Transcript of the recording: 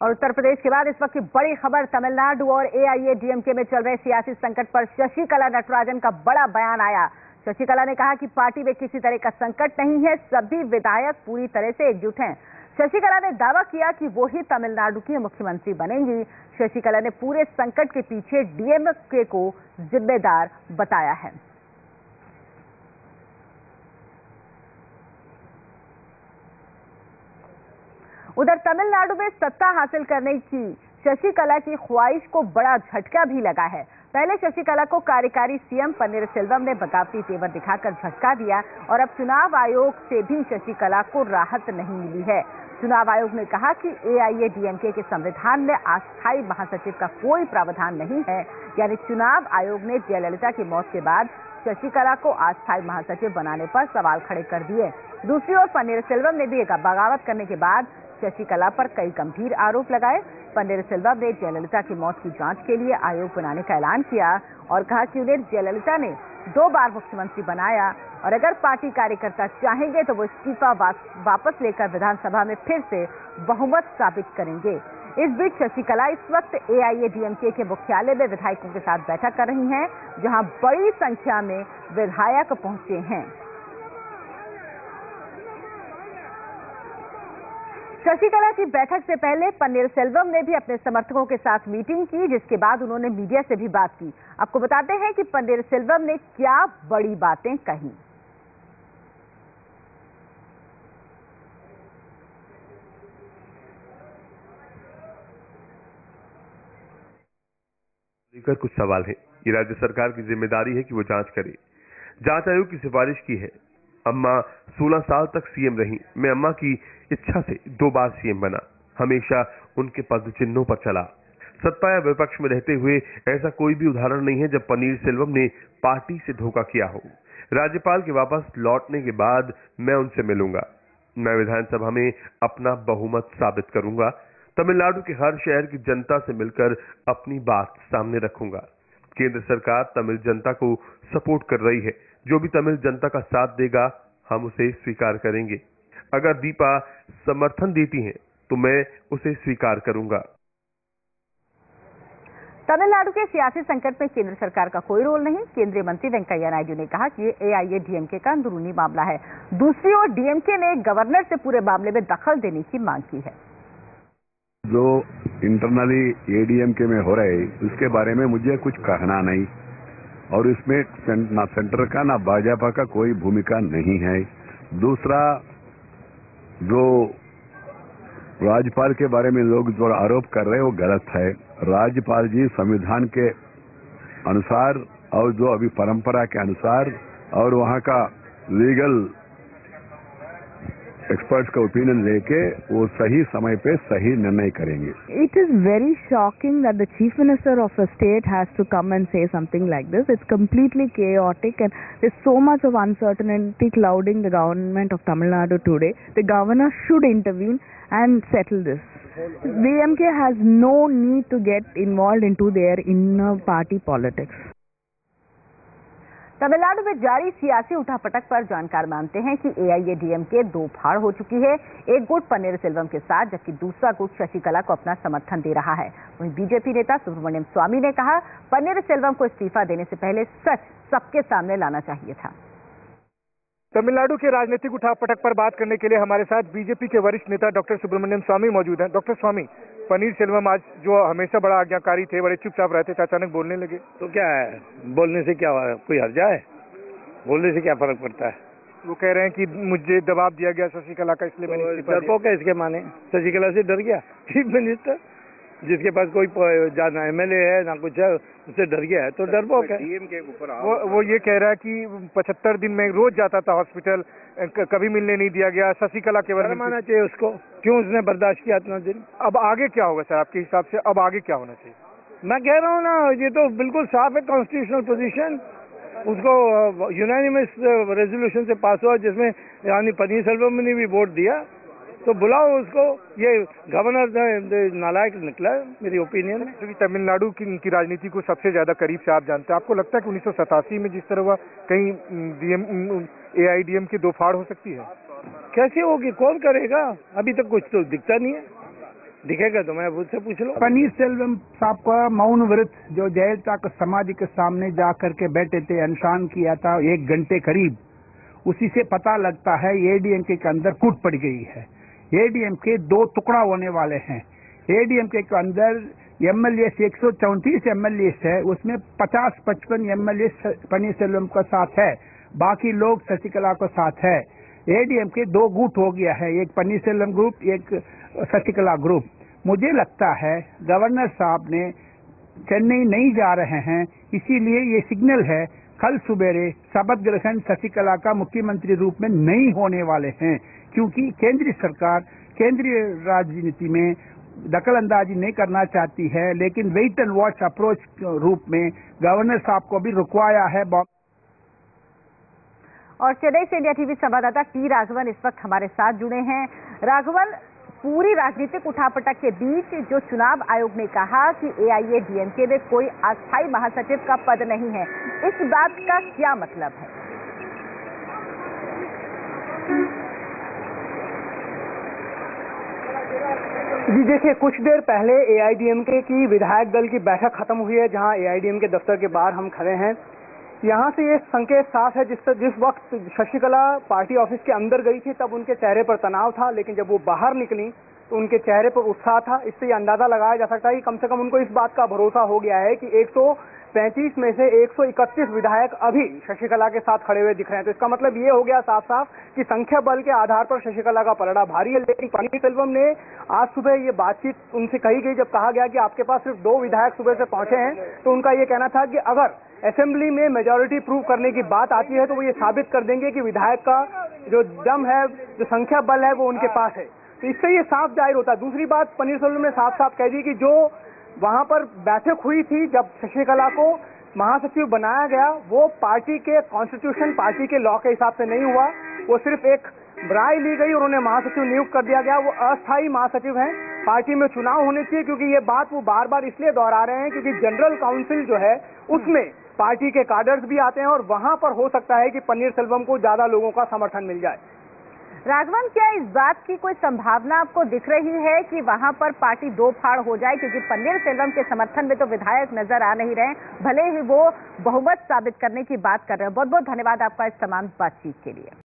और उत्तर प्रदेश के बाद इस वक्त की बड़ी खबर, तमिलनाडु और एआईएडीएमके में चल रहे सियासी संकट पर शशिकला नटराजन का बड़ा बयान आया। शशिकला ने कहा कि पार्टी में किसी तरह का संकट नहीं है, सभी विधायक पूरी तरह से एकजुट हैं। शशिकला ने दावा किया कि वो ही तमिलनाडु की मुख्यमंत्री बनेंगी। शशिकला ने पूरे संकट के पीछे डीएमके को जिम्मेदार बताया है। उधर तमिलनाडु में सत्ता हासिल करने की शशिकला की ख्वाहिश को बड़ा झटका भी लगा है। पहले शशिकला को कार्यकारी सीएम पनीर सेल्वम ने बगावती तेवर दिखाकर झटका दिया और अब चुनाव आयोग से भी शशिकला को राहत नहीं मिली है। चुनाव आयोग ने कहा कि एआईएडीएमके के संविधान में अस्थायी महासचिव का कोई प्रावधान नहीं है। यानी चुनाव आयोग ने जयललिता की मौत के बाद शशिकला को अस्थायी महासचिव बनाने पर सवाल खड़े कर दिए। दूसरी ओर पनीर सेल्वम ने भी बगावत करने के बाद शशिकला पर कई गंभीर आरोप लगाए। पंडित सेल्वम ने जयललिता की मौत की जाँच के लिए आयोग बनाने का ऐलान किया और कहा कि उन्हें जयललिता ने दो बार मुख्यमंत्री बनाया और अगर पार्टी कार्यकर्ता चाहेंगे तो वो इस्तीफा वापस लेकर विधानसभा में फिर से बहुमत साबित करेंगे। इस बीच शशिकला इस वक्त एआईएडीएमके के मुख्यालय में विधायकों के साथ बैठक कर रही हैं, जहाँ बड़ी संख्या में विधायक पहुँचे हैं। शशिकला की बैठक से पहले पन्नीर सेल्वम ने भी अपने समर्थकों के साथ मीटिंग की, जिसके बाद उन्होंने मीडिया से भी बात की। आपको बताते हैं कि पन्नीर सेल्वम ने क्या बड़ी बातें कही। लेकर कुछ सवाल है। ये राज्य सरकार की ज़िम्मेदारी है कि वो जाँच करे। जाँच आयोग की सिफारिश की है। अम्मा 16 साल तक सीएम रही। मैं अम्मा की इच्छा से दो बार सीएम बना। हमेशा उनके पद चिन्हों पर चला। सत्ता या विपक्ष में रहते हुए ऐसा कोई भी उदाहरण नहीं है जब पनीर सेल्वम ने पार्टी से धोखा किया हो। राज्यपाल के वापस लौटने के बाद मैं उनसे मिलूँगा। मैं विधानसभा में अपना बहुमत साबित करूँगा। तमिलनाडु के हर शहर की जनता से मिलकर अपनी बात सामने रखूँगा। केंद्र सरकार तमिल जनता को सपोर्ट कर रही है। जो भी तमिल जनता का साथ देगा हम उसे स्वीकार करेंगे। अगर दीपा समर्थन देती हैं तो मैं उसे स्वीकार करूँगा। तमिलनाडु के सियासी संकट में केंद्र सरकार का कोई रोल नहीं। केंद्रीय मंत्री वेंकैया नायडू ने कहा कि ये एआईएडीएमके का अंदरूनी मामला है। दूसरी ओर डीएमके ने गवर्नर से पूरे मामले में दखल देने की मांग की है। जो इंटरनली एडीएमके में हो रहे उसके बारे में मुझे कुछ कहना नहीं। और इसमें ना सेंटर का, ना भाजपा का कोई भूमिका नहीं है। दूसरा, जो राज्यपाल के बारे में लोग जो आरोप कर रहे हैं, वो गलत है। राज्यपाल जी संविधान के अनुसार और जो अभी परंपरा के अनुसार और वहाँ का legal एक्सपर्ट्स का ओपिनियन लेके वो सही समय पे सही निर्णय करेंगे It is very shocking that the chief minister of a state has to come and say something like this. It's completely chaotic and there's so much of uncertainty clouding the government of Tamil Nadu today. The governor should intervene and settle this. DMK has no need to get involved into their inner party politics. Tamil Nadu में जारी सियासी उठापटक पर जानकार मानते हैं कि एआईएडीएमके दो फाड़ हो चुकी है। एक गुट पन्नीर सेल्वम के साथ, जबकि दूसरा गुट शशिकला को अपना समर्थन दे रहा है। वहीं बीजेपी नेता सुब्रमण्यम स्वामी ने कहा पन्नीर सेल्वम को इस्तीफा देने से पहले सच सबके सामने लाना चाहिए था। तमिलनाडु के राजनीतिक उठापटक पर बात करने के लिए हमारे साथ बीजेपी के वरिष्ठ नेता डॉक्टर सुब्रमण्यम स्वामी मौजूद हैं। डॉक्टर स्वामी पनीर सेल्वम आज जो हमेशा बड़ा आज्ञाकारी थे बड़े चुपचाप रहते थे अचानक बोलने लगे। तो क्या है? बोलने से क्या कोई हर्जा है? बोलने से क्या फ़र्क पड़ता है? वो कह रहे हैं कि मुझे दबाव दिया गया शशिकला का इसलिए मैंने तो डरपोक है इसके माने? शशिकला से डर गया? चीफ मिनिस्टर जिसके पास कोई ज़्यादा एमएलए है ना कुछ है उससे डर गया है तो है। डीएम के ऊपर वो वो ये कह रहा है कि पचहत्तर दिन में रोज जाता था हॉस्पिटल कभी मिलने नहीं दिया गया शशिकला केवल माना चाहिए उसको। क्यों उसने बर्दाश्त किया इतना दिन? अब आगे क्या होगा सर आपके हिसाब से अब आगे क्या होना चाहिए? मैं कह रहा हूँ ना ये तो बिल्कुल साफ़ है कॉन्स्टिट्यूशनल पोजीशन उसको यूनानिमस रेजोल्यूशन से पास हुआ जिसमें यानी पनीर सेल्वम ने भी वोट दिया। तो बुलाओ उसको। ये गवर्नर नालायक निकला मेरी ओपिनियन में क्योंकि तमिलनाडु की, की राजनीति को सबसे ज़्यादा करीब से आप जानते हैं। आपको लगता है कि उन्नीस सौ सतासी में जिस तरह हुआ कहीं डीएम एआईडीएम की दो फाड़ हो सकती है? कैसे होगी? कौन करेगा? अभी तक कुछ तो दिखता नहीं है। दिखेगा तो मैं उससे पूछ लो। पनीर सेल्वम साहब का मौन व्रत जो जयललिता के समाधि के सामने जा करके बैठे थे अनशान किया था एक घंटे करीब उसी से पता लगता है एडीएम के अंदर कूट पड़ गई है। एडीएमके दो टुकड़ा होने वाले हैं। एडीएमके के अंदर एमएलए एक सौ चौंतीस एमएलए है, उसमें पचास पचपन एमएलए पनीर सेल्वम का साथ है, बाकी लोग शशिकला को साथ है। एडीएमके दो गुट हो गया है, एक पनीर सेल्वम ग्रुप एक शशिकला ग्रुप मुझे लगता है गवर्नर साहब ने चेन्नई नहीं जा रहे हैं, इसीलिए ये सिग्नल है, कल सुबेरे शपथ ग्रहण शशिकला का मुख्यमंत्री रूप में नहीं होने वाले हैं। क्योंकि केंद्रीय सरकार, केंद्रीय राजनीति में दखल अंदाजी नहीं करना चाहती है, लेकिन वेट एंड वॉच अप्रोच रूप में गवर्नर साहब को भी रुकवाया है और चेन्नई से इंडिया टीवी संवाददाता टी राघवन इस वक्त हमारे साथ जुड़े हैं। राघवन, पूरी राजनीतिक उठापटक के बीच जो चुनाव आयोग ने कहा कि एआईएडीएमके में कोई अस्थायी महासचिव का पद नहीं है, इस बात का क्या मतलब है? जी, देखिए, कुछ देर पहले एआईडीएमके की विधायक दल की बैठक खत्म हुई है, जहाँ एआईडीएमके दफ्तर के बाहर हम खड़े हैं। यहाँ से ये संकेत साफ़ है, जिस जिस वक्त शशिकला पार्टी ऑफ़िस के अंदर गई थी, तब उनके चेहरे पर तनाव था, लेकिन जब वो बाहर निकली तो उनके चेहरे पर उत्साह था। इससे ये अंदाज़ा लगाया जा सकता है कि कम से कम उनको इस बात का भरोसा हो गया है कि 135 में से 131 विधायक अभी शशिकला के साथ खड़े हुए दिख रहे हैं। तो इसका मतलब ये हो गया साफ़ साफ़ कि संख्या बल के आधार पर शशिकला का पलड़ा भारी है। लेकिन पनीर सेल्वम ने आज सुबह ये बातचीत उनसे कही गई, जब कहा गया कि आपके पास सिर्फ़ दो विधायक सुबह से पहुँचे हैं तो उनका ये कहना था कि अगर असेंबली में मेजोरिटी प्रूव करने की बात आती है तो वो ये साबित कर देंगे कि विधायक का जो दम है, जो संख्या बल है, वो उनके पास है। तो इससे ये साफ़ ज़ाहिर होता है। दूसरी बात, पनीर सेल्वम ने साफ़ साफ़ कह दी कि जो वहाँ पर बैठक हुई थी, जब शशिकला को महासचिव बनाया गया, वो पार्टी के कॉन्स्टिट्यूशन पार्टी के लॉ के हिसाब से नहीं हुआ। वो सिर्फ़ एक राय ली गई और उन्हें महासचिव नियुक्त कर दिया गया। वो अस्थायी महासचिव हैं। पार्टी में चुनाव होने चाहिए, क्योंकि ये बात वो बार बार इसलिए दोहरा रहे हैं क्योंकि जनरल काउंसिल जो है, उसमें पार्टी के कार्डर्स भी आते हैं और वहाँ पर हो सकता है कि पनीर सेल्वम को ज़्यादा लोगों का समर्थन मिल जाए। राघवन, क्या इस बात की कोई संभावना आपको दिख रही है कि वहाँ पर पार्टी दो फाड़ हो जाए? क्योंकि पन्नीर सेल्वम के समर्थन में तो विधायक नज़र आ नहीं रहे भले ही वो बहुमत साबित करने की बात कर रहे हैं। बहुत बहुत धन्यवाद आपका इस तमाम बातचीत के लिए।